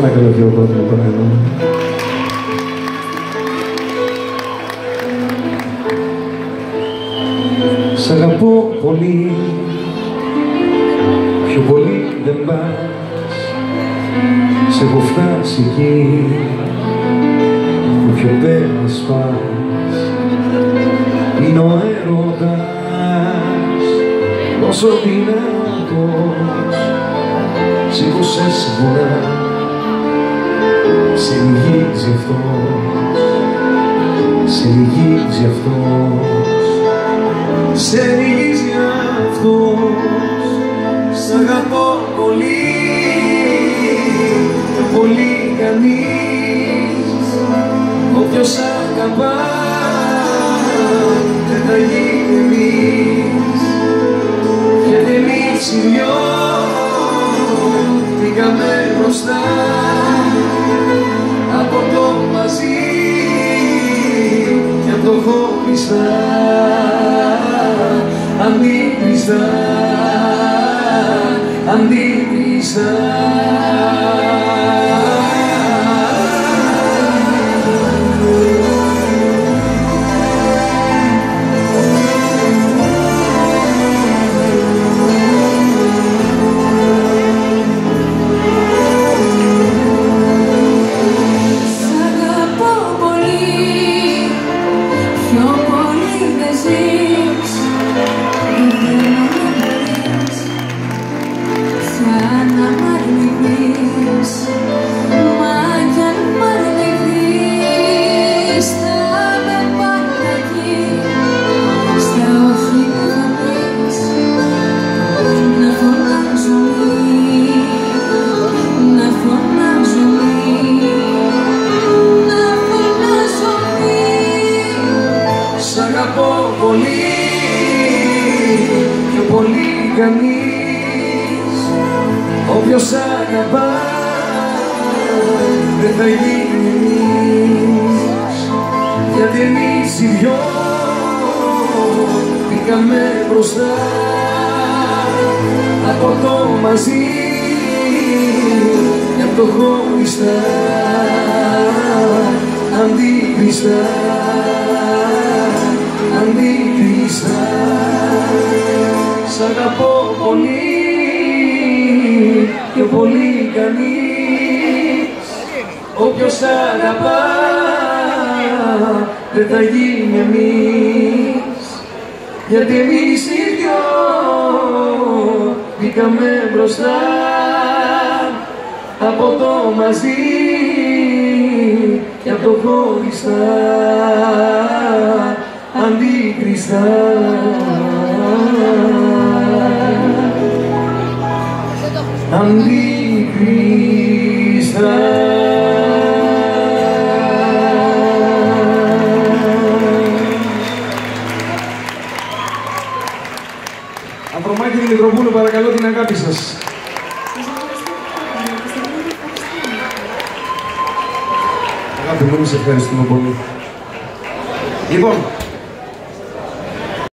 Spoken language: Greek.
κύριο Θεοδότη τον εδώ. Σ' αγαπώ πολύ, πιο πολύ δεν πας. Σ' έχω φτάσει εκεί. Που πιο πέρας πας. Είναι ο έρωτας. Τόσο δυνατός. Σήκωσες βουνά, σε λυγίζει αυτός. Σε λυγίζει αυτός. Σε λυγίζει αυτός. Σ' αγαπώ πολύ. Και πολύ κανείς. Όποιος σ' αγαπά δεν θα γίνει εμείς. Γιατί εμείς οι δυο πήγαμε μπροστά reason I need reason I need reason χωριστά αντίκριστα, αντίκριστα. πολύ, πιο πολύ κανείς Όποιος αγαπάς δεν θα γίνεις εμείς Γιατί εμείς οι δυο πήγαμε μπροστά από το μαζί και από το χωριστά αντίκριστα αντίκριστα Σ' αγαπώ πολύ και πολύ κανείς Όποιος σ' αγαπά δεν θα γίνει εμείς. Γιατί εμείς οι δυο μπήκαμε μπροστά από το μαζί και από το χωριστά αντίκριστα. Αντίκριστα. Ανδρομάκη Δημητροπούλου, παρακαλώ την αγάπη σας. Αγάπη μου, σε ευχαριστούμε πολύ. Λοιπόν,